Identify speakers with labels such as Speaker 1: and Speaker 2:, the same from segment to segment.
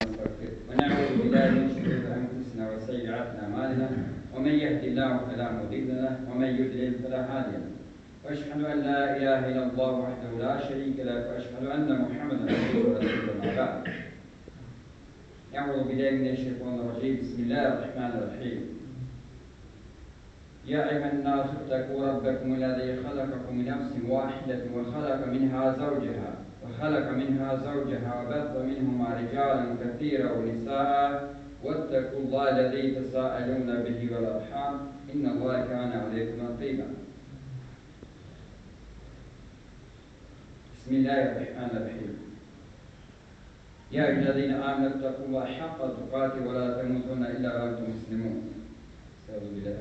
Speaker 1: ونعوذ بالله من شرور أنفسنا وسيئات أعمالنا ومن يهد الله فلا مضل له ومن يضلل فلا هادي له. وأشهد أن لا إله إلا الله وحده لا شريك له وأشهد أن محمدا عبده ورسوله ما بعد. أعوذ بالله من الشيطان الرجيم. بسم الله الرحمن الرحيم. يا أيها الناس اتقوا ربكم الذي خلقكم من نفس واحدة وخلق منها زوجها. وخلق منها زوجها وبث منهما رجالا كثيرا ونساء. واتقوا الله الذي تساءلون به والأرحام. إن الله كان عليكم رقيبا. بسم الله الرحمن الرحيم. يا أيها الذين آمنوا اتقوا الله حق تقاته ولا تموتن إلا وأنتم مسلمون. استعوذ بالله.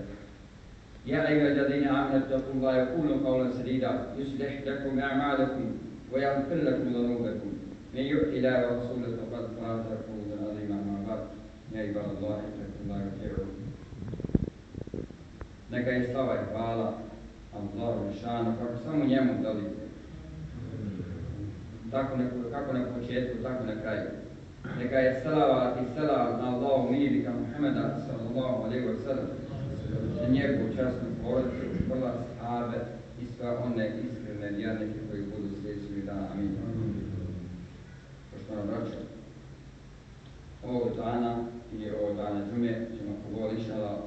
Speaker 1: يا أيها الذين آمنوا اتقوا الله يقولوا قولا سديدا. يصلح لكم أعمالكم. ويغفر لكم ذنوبكم من يؤت الله ورسوله فقد فاز فوزا عظيما أما بعد يا عباد الله اتقوا الله واتقوا Neka je slava i hvala Allahu Žešanu, kako samo njemu dolite. Tako na, kako na početku, tako na kraju. Neka je salavat i salavat na Allahu milika Muhammeda sallallahu alaihi wa sallam na njegovu časnu porodicu, prva sahabe i sve one iskrene vjernike koji budu sljedećeg dana. Amin. Poštovano braćo, ovog dana ili ovog dana džume ćemo pogoditi inšala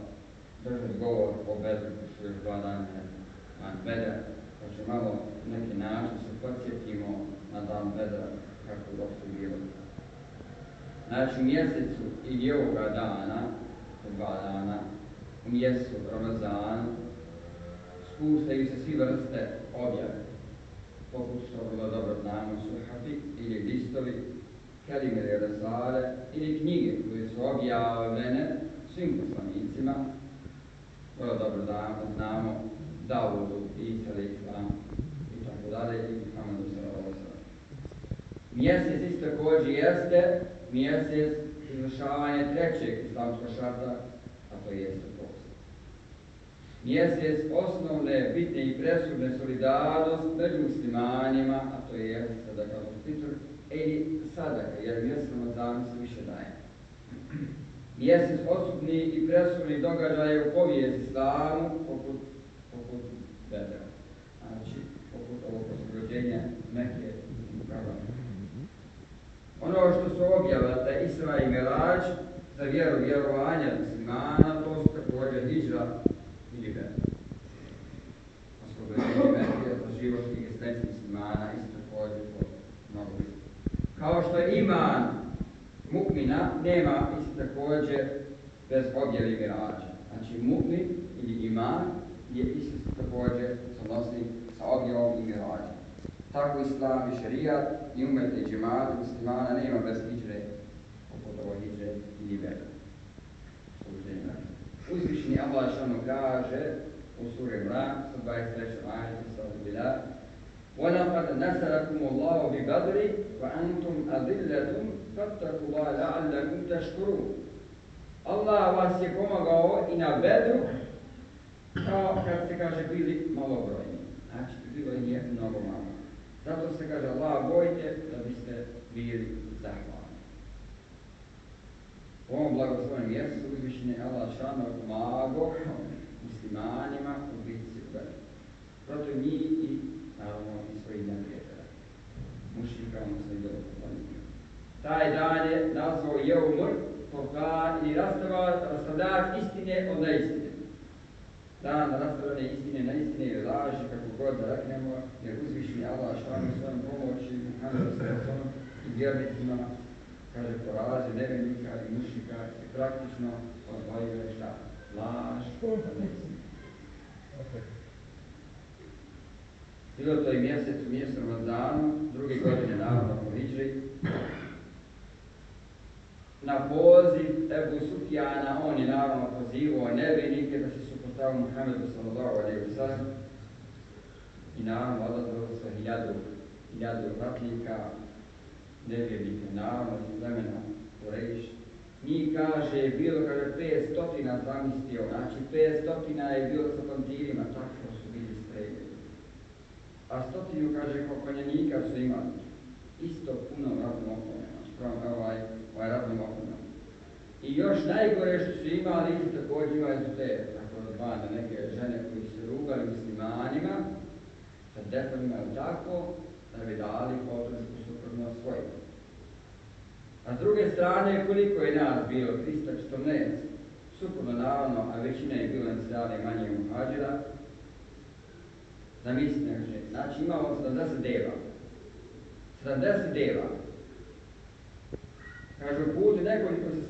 Speaker 1: držati govor o Bedru, što dva dana je dan Bedra, pa ću malo neki način se podsjetimo na dan Bedra kako je uopšte bilo. Znači mjesecu ili ovoga dana, dva dana, u mjesecu Ramazanu, spuštaju se svi vrste objave, poput što vrlo dobro znamo suhafi ili listovi, kelime rezale ili knjige koje su objavljene svim poslanicima, vrlo dobro znamo, znamo Davudu, Isa, Islam i tako dalje i Muhammedu sallallahu Mjesec isto također jeste mjesec izvršavanja trećeg islamskog šarta, a to jeste. Mjesec osnovne, bitne i presudne solidarnost među muslimanima, a to je sadaka fitr, ili sadaka, jer mjesec Ramazan se više daje. Mjesec odsutni i presudni događaje u povijest islamu, poput, poput Bedra. Znači, poput ovog oslobođenja Mekke i. Ono što su objavata Isra i Melađ za vjeru vjerovanja muslimana, to su također Hidžra ili Bedra. Oslobođenje Mekke za život i egzistenciju muslimana isto također po mnogo Kao što je iman mukmina nema isto također bez objave Melađa. Znači mukmin ili iman je isto također odnosni sa objavom i Melađa. Tako islam i šarijat i umet i džemat muslimana nema bez hijđre, poput ovo hijđre i bedra. Uzvišni Allah šanu kaže u suri Mran, 123. ajetu, sallahu billah, وَلَقَدْ نَسَرَكُمُ اللَّهُ بِبَدْرِ وَأَنْتُمْ أَذِلَّةٌ فَاتَّقُوا اللَّهَ لَعَلَّكُمْ تَشْكُرُونَ Allah vas je pomagao i na bedru, kao kad se kaže bili malobrojni. Znači, bilo je mnogo malo. Zato se kaže Allah bojte da biste bili zahvalni. U ovom blagoslovnom mjestu uzvišen je Allah šano pomagao muslimanima u bitci u Bedru. Protiv njih i naravno i svojih neprijatelja. Mušnika, odnosno i djelotvornika. taj dan je nazvao Jeumur, Furqan i rastavljač istine od neistine. Dan rastavljane istine na istine i laži, kako god da reknemo, jer uzvišni Allah šanu svojom pomoći, Muhammedu sallam i vjernicima, kaže, porazi nevenika i mušnika i praktično odvojuje šta? Laž od neistine. Bilo to i mjesec u mjesecu Ramazanu, druge godine naravno po Hidžri. Na poziv Ebu Sufjana, on je naravno pozivao nevjenike da se suprotavaju Muhammedu sallallahu alaihi wa sallam. I naravno odlazilo sa hiljadu, hiljadu ratnika, nevjernike, naravno iz plemena Kurejš. Njih kaže, bilo kaže pet stotina zamislio, znači pet stotina je bilo sa pantirima, tako su bili streljeni. A stotinu, kaže, konjanika su imali. Isto puno ratno opreme, znači ovaj, ovaj ratno još najgore što su imali, isto također imali su te tako zvane neke žene koji su rugali muslimanima, sa deponima ili tako, da bi dali podršku suprotno svojim. A s druge strane, koliko je nas bilo, 314, suprotno naravno, a većina je bilo nacijale manje muhađira, zamislite, znači imamo 70 deva, 70 deva, Kaže, u putu nekoliko se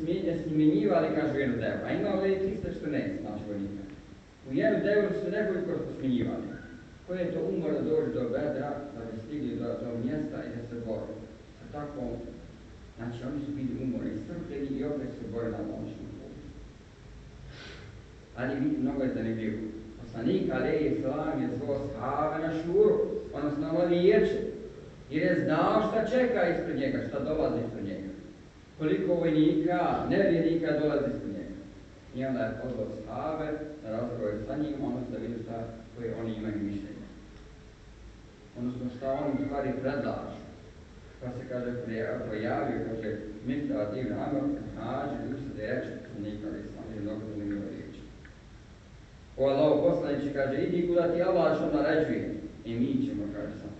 Speaker 1: smjenjivali, kaže, jednu devu. A imao je 314 znači vojnika. U jednu devu su nekoliko smjenjivali. Koji je to umor da dođe do bedra, da bi stigli do tog mjesta i da se bore. Sa takvom, znači oni su bili umori, strpljeni i opet se bore na pomoćnom putu. Ali vidi, mnogo je zanimljivo. Poslanik Ali Islam je zvao shave na šuru, odnosno ovo liječe, jer je znao šta čeka ispred njega, šta dolazi ispred njega koliko vojnika, nevjernika dolazi ispod njega. I onda je pozvao stave na razgovor sa njim, odnosno da vidio šta koje oni imaju mišljenje. Odnosno šta oni u stvari predlažu. Pa se kaže, pojavio, kaže, Mikta divna Amor, hađe, usad je reče, poslanika, ali sam je mnogo zanimljivo riječ. O Allah poslanići kaže, idi kuda ti Allah što naređuje i mi ćemo, kaže, sam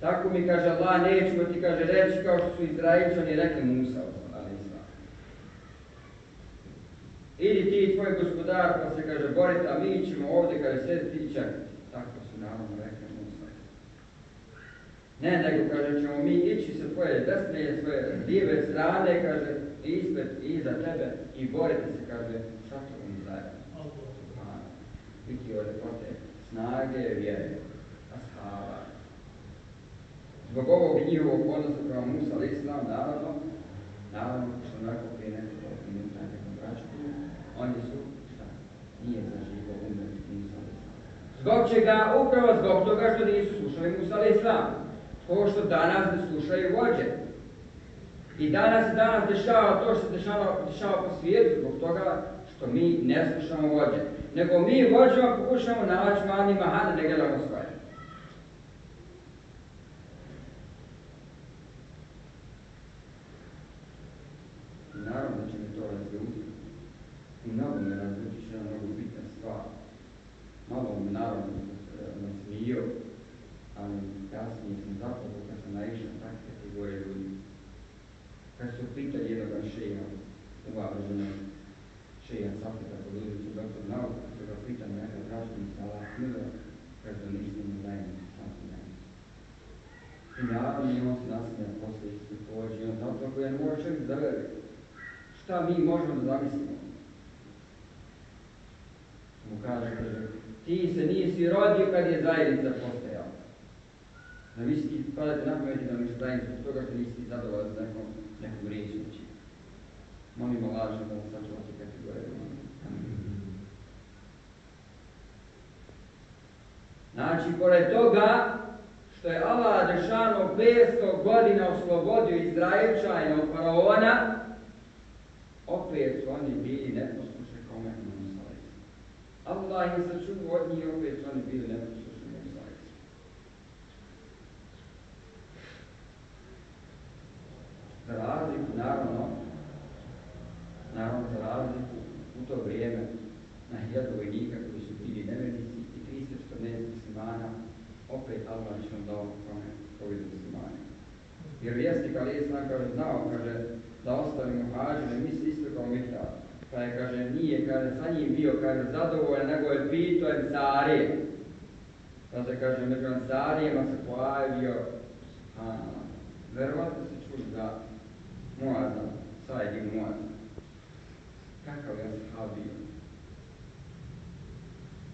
Speaker 1: tako mi kaže Allah, nećemo ti kaže reći kao što su Izraelčani rekli Musa, ali Idi ti tvoj gospodar, pa se kaže boriti, a mi ćemo ovdje kaže sve ti čekati. Tako su naravno rekli Musa. Ne, nego kaže ćemo mi ići sa tvoje desne i svoje live strane, kaže, ispred i iza tebe i boriti se, kaže, sa tobom zajedno. Biti ovdje pote snage, vjere, Zbog ovog njihovog odnosa prema Musa ali islam, naravno, naravno, što onako prije nekoliko minuta nekom oni su, šta, nije zaživo umreti Musa ali islam. Zbog čega? Upravo zbog toga što nisu slušali Musa ali islam. To što danas ne slušaju vođe. I danas se danas dešava to što se dešava, dešava po svijetu zbog toga što mi ne slušamo vođe. Nego mi vođama pokušamo naći mani mahane, ne svoje. Naravno da će me to razljutiti. I mnogo me razljuti što mnogo bitna stvar. Malo me naravno nasmijio, ali kasnije sam zapravo kad sam naišao takve kategorije ljudi. Kad su pitali jednog šeja, uvaženog šeja Safeta Poluzića, doktor nauka, kad su ga pitali neka zdravstveni salah milo, kad to nisam na zajednicu sasvim I naravno je on se nasmija posle isti pođe, i on zato ako ja ne može čovjek da veri šta mi možemo zamislimo. Mu kaže, ti se nisi rodio kad je zajednica postojala. Da vi ti padate na pameti da mi zajednica zbog toga što nisi zadovoljan s nekom, nekom riječu. Molim lažno da sačuvati kategoriju. Znači, pored toga što je Allah Đešano 500 godina oslobodio Izraelča i od faraona, opet su oni bili neposlušni kome Musa Allah je sačuvao od njih, opet su oni bili neposlušni Musa Za razliku, naravno, naravno za razliku u to vrijeme na hiljadu vojnika koji su bili nevjernici i 314 muslimana, opet Allah je dao kome koji muslimani. Jer vjesnik Ali je kaže, znao, kaže, da ostali muhađiri, misli isto kao Miktar. Pa je, kaže, sa njim bio, kaže, zadovoljan, nego je pito Ensarije. Pa se, kaže, među Ensarijama se pojavio, a, verovatno se čuli da Muazza, Sajid ibn Muazza. Kakav je ashab bio?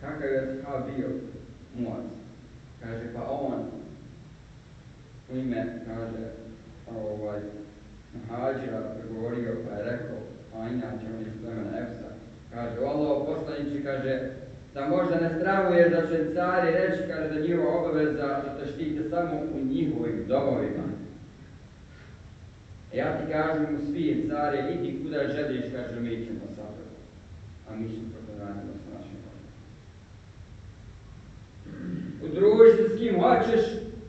Speaker 1: Kakav je ashab bio Muazza? Kaže, pa on u ime, kaže, ovaj, Hađira govorio pa je rekao, a inače on je iz plemena Efsa, kaže, Allah poslanici, kaže, da možda ne stravuješ da će cari reći, kaže, da njihova obaveza da te štite samo u njihovim domovima. E ja ti kažem u svi cari, idi kuda želiš, kaže, mi ćemo sad. A mi ćemo radimo sa našim Udruži se s kim hoćeš,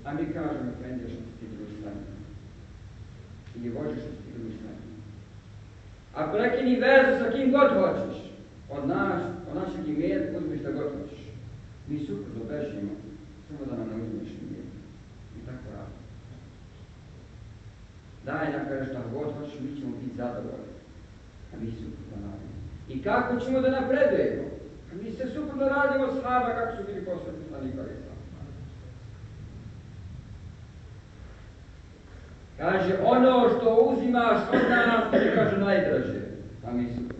Speaker 1: a mi kažemo, Efendija, što ti druži sa Ili možeš li ti drugi Ako prekini vezu sa kim god hoćeš, od nas, od našeg imetka uzmi što god hoćeš. Mi suprotno bežimo, samo da nam ne uzmeš imetka. I tako radi. Daj nam kaže šta god hoćeš, mi ćemo biti zadovoljni. A mi suprotno radimo. I kako ćemo da napredujemo? A mi se suprotno radimo s kako su bili posljedni poslanika Kaže, ono što uzimaš od nas, kaže najdraže. A mi suprotno.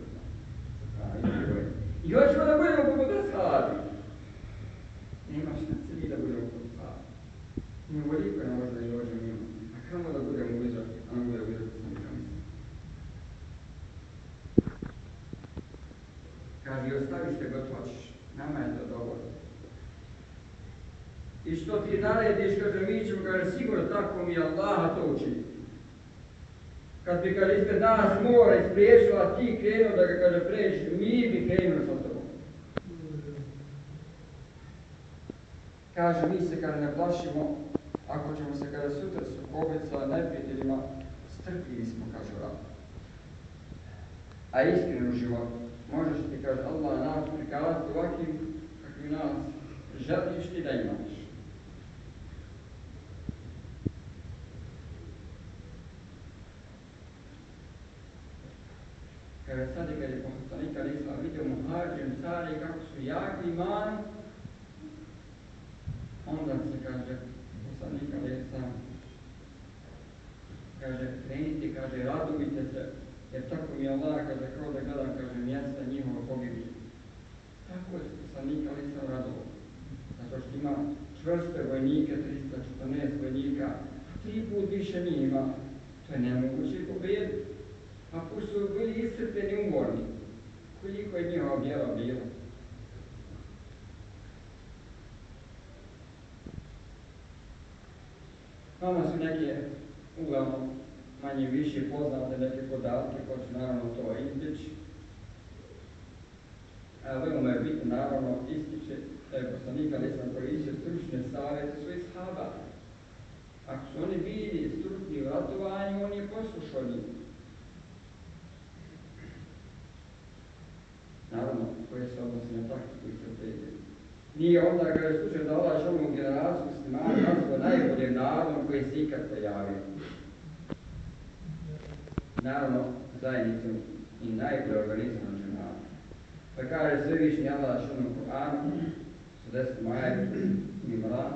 Speaker 1: I hoćemo da budemo ashabi. Nema šanse mi da budemo ashabi. Mi voliko ne možda i dođemo njima. A kamo da budemo uzor, a ne bude uzor Kaže, ostavi što god hoćeš. Nama je to dovoljno. I što ti narediš, kaže, mi ćemo, kaže, sigurno tako mi Allaha to učini. Ispred nas mora ispriječila, ti krenuo da ga, kaže, pređi, mi bi krenuo sa tobom. Kaže, mi se, kaže, ne plašimo, ako ćemo se, kaže, sutra sukobiti sa neprijateljima, strpljivi smo, kaže, rad. A iskreno u životu. Možeš ti, kaže, Allah nas prikazati ovakvim kakvi nas želiš ti da imaš. Kada sad kad je poslanik Ali Islam vidio muhađim stari kako su jaki imani, onda se kaže poslanik Ali kaže, krenite, kaže, radujte se, jer tako mi Allah, kaže, kao da gledam, kaže, mjesta njihova pogibije. Tako je poslanik Ali Islam radovao. Zato što ima čvrste vojnike, 314 vojnika, tri put više njih ima. To je nemoguće pobijediti ako su bili iscrpljeni umorni, koliko je njihova bjela bila. Vama su neke, uglavnom, manje više poznate neke podatke, ko će naravno to izbjeći. Veoma je bitno, naravno, ističe da je poslanik ali sam koristio stručne savjete svojih sahaba. Ako su oni bili stručni u ratovanju, on je poslušao njih. ni onda kada je slučaj da Allah šalom generaciju muslimana nazva najboljem narodom koji se ikad pojavio. Naravno, zajednicom i najbolje organizmom džemata. Pa kaže svevišnji Allah šalom Kur'an, 60 maja, Imran,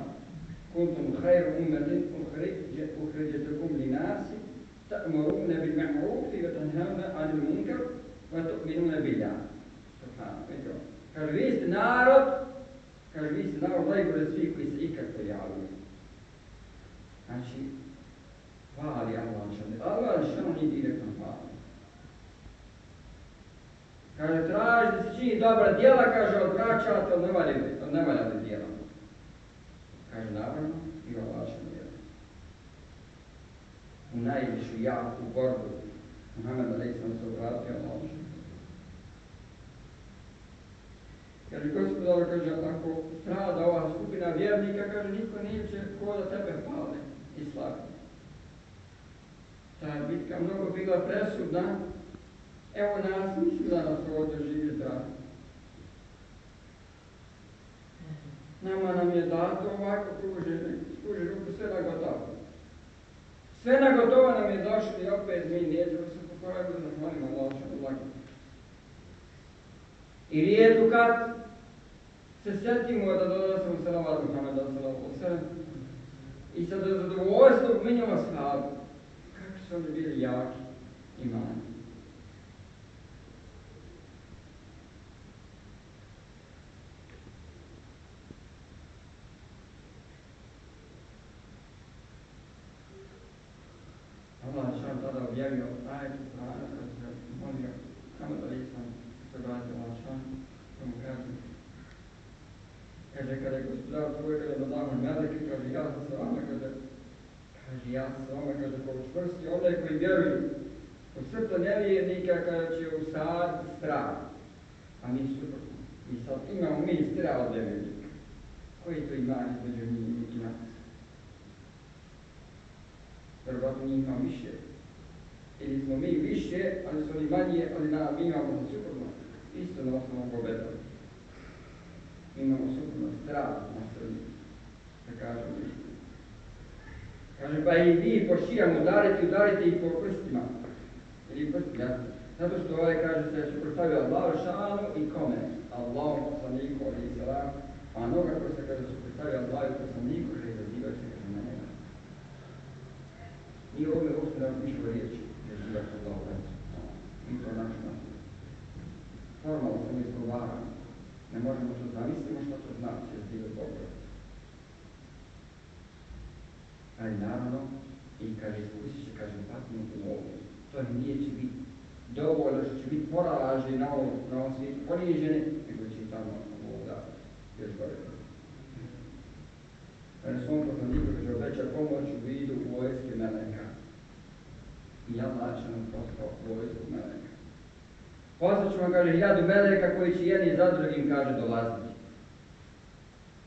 Speaker 1: كنتم خير أمة أخرجت لكم لناس تأمرون بالمعروف وتنهون عن المنكر وتؤمنون بالله سبحانه وتعالى. Kaže, vi ste narod kaže, vi ste narod najgore svi koji se ikad pojavili. Znači, hvali Allah šan. Allah šan nije direktno hvali. Kaže, traži da se čini dobra djela, kaže, odvraćate od nevaljave djela. Kaže, naravno, i Allah šan djela. U najvišu jaku borbu Muhammed Ali sam se obratio Allah šan. Kaže, gospodar, kaže, ako strada ova skupina vjernika, kaže, niko neće ko da tebe hvale i slavi. Ta bitka mnogo bila presudna. Evo nas, mi smo danas ovdje živi zdravi. Nama nam je dato ovako pruže, pruže ruku sve na gotovo. Sve na gotovo nam je došlo i opet mi nećemo se pokorati da zahvalimo Allah I rijedu kad se sjetimo da donosimo salavat Muhammeda sallallahu i sa zadovoljstvom minjamo snagu. Kako su oni bili jaki imani. Allah šan tada objavio ajet u Kur'anu kad se molio Muhammed Ali sam se vratio Allah šan, pa mu kaže Kada je gospodar tvoj, kada je Allahom meleke, kaže, ja sam sa vama, kaže, kaže, ja sam sa vama, kaže, ko čvrsti onaj koji vjeruju. U srca nevjernika, kaže, će usaditi strah. A mi suprotno. Mi sad imamo mi strah od nevjernika. Koji to ima između njih i nas? Vjerovatno njih ima više Ili smo mi više, ali su oni manje, ali na, mi imamo suprotno, isto na osnovu pobeda. Mi imamo suprotno strah na srdi, da kažem nešto. Kaže, pa i vi po šijama udarite, udarite i po prstima. Ili prstima, zato što ovaj kaže se suprotstavio Allahu šanu i kome? Allahu poslaniku, ali i salam, a mnoga ko se kaže suprotstavio Allahu i poslaniku, kaže izazivat će kaže na njega. Nije ovdje uopšte da mišljava riječi, izazivat će Allahu Mi to način Formalno se mi izgovaramo. Ne možemo to zamislimo što to znači, izazivat Boga. Ali naravno, i kaže, iskusit će, kaže, patnju u ovom. To nije će biti dovoljno što će biti poraženi na ovom, na ovom svijetu, poniženi, nego će tamo voda još gore. Pa na svom poslaniku kaže obeća pomoć u vidu vojske Meleka. I će nam poslao vojsku Meleka. Poslat ću vam, kaže, hiljadu Meleka koji će jedni za drugim, kaže, dolaziti.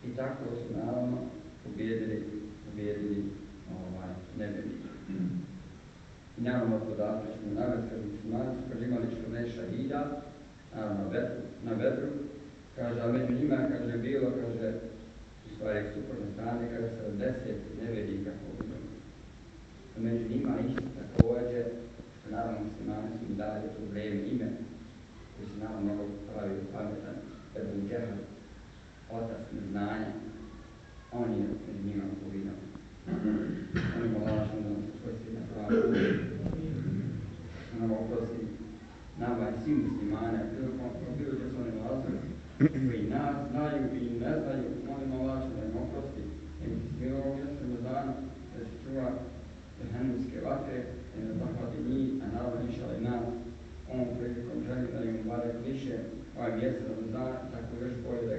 Speaker 1: I tako su naravno pobjedili, pobjedili ovaj. I naravno podatak ćemo navesti, kaže muslimani su kaže imali 14 šahida, naravno na vetru, na vetru, kaže, a među njima kaže bilo, kaže, u stvari suprotne strane, kaže 70 nevedika poginulo. A među njima isto također, što naravno muslimani su im dali to vreme ime, koji se naravno mnogo pravi pametan, Ebu Džehl, otac neznanja, on je među njima poginuo. On je lažno da se svoj sin na pravu nam oprosti i svim muslimane, bilo, gdje su oni nalazili, koji nas znaju i ne znaju, molim Allah da im oprosti, da im smiro ovog mjeseca Ramazana, da se čuva jehennemske vatre, da im zahvati njih, a naravno išali nas, ovom prilikom želim da im barek više ovaj mjesec Ramazana, tako još bolje